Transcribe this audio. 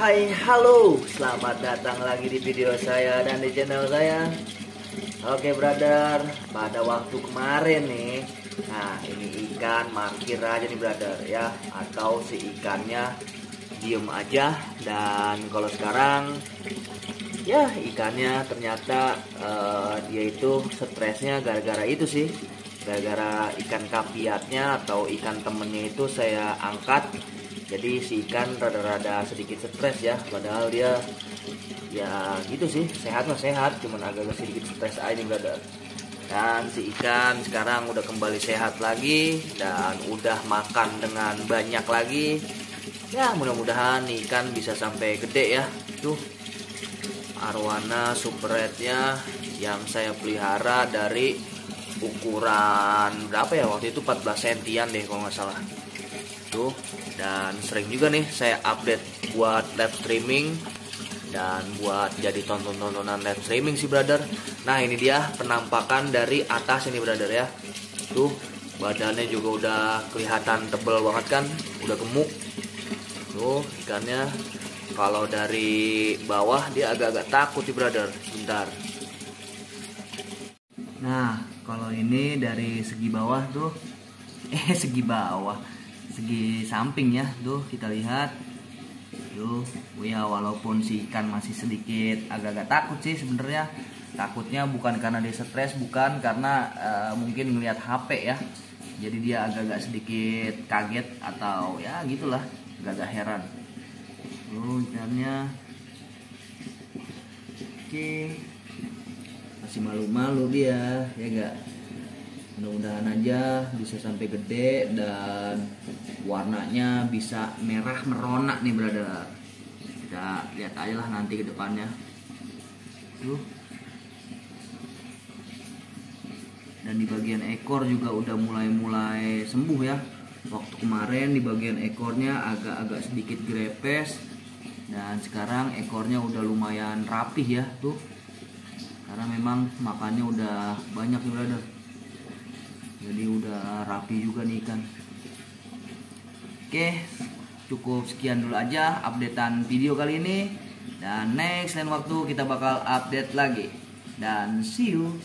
Hai halo. Selamat datang lagi di video saya dan di channel saya. Oke brother. Pada waktu kemarin nih. Nah ini ikan markir aja nih brother ya. Atau si ikannya diem aja. Dan kalau sekarang Ya ikannya ternyata uh, Dia itu stresnya gara-gara itu sih. Gara-gara ikan kapiatnya atau ikan temennya itu saya angkat jadi si ikan rada-rada sedikit stres ya padahal dia ya gitu sih sehat mah sehat cuman agak sedikit stres aja nih brother. Dan si ikan sekarang udah kembali sehat lagi dan udah makan dengan banyak lagi. Ya mudah-mudahan ikan bisa sampai gede ya tuh. Arwana super nya yang saya pelihara dari ukuran berapa ya? Waktu itu 14 sentian deh kalau nggak salah tuh dan sering juga nih saya update buat live streaming dan buat jadi tonton-tontonan live streaming sih brother. Nah ini dia penampakan dari atas ini brother ya. Tuh badannya juga udah kelihatan tebel banget kan udah gemuk. Tuh ikannya kalau dari bawah dia agak-agak takut sih brother. Sebentar. Nah kalau ini dari segi bawah tuh eh segi bawah segi samping ya. Tuh kita lihat. Tuh ya walaupun si ikan masih sedikit agak-agak takut sih sebenarnya. Takutnya bukan karena dia stres bukan karena uh, mungkin ngelihat HP ya. Jadi dia agak-agak sedikit kaget atau ya gitulah agak-agak heran. Tuh ikannya. Oke. Masih malu-malu dia ya enggak? Mudah-mudahan aja bisa sampai gede dan warnanya bisa merah merona nih brother. Kita lihat aja lah nanti ke depannya. Tuh. Dan di bagian ekor juga udah mulai-mulai sembuh ya. Waktu kemarin di bagian ekornya agak-agak sedikit grepes dan sekarang ekornya udah lumayan rapih ya tuh. Karena memang makannya udah banyak nih brother. Jadi udah rapi juga nih ikan oke cukup sekian dulu aja updatean video kali ini. Dan next lain waktu kita bakal update lagi. Dan see you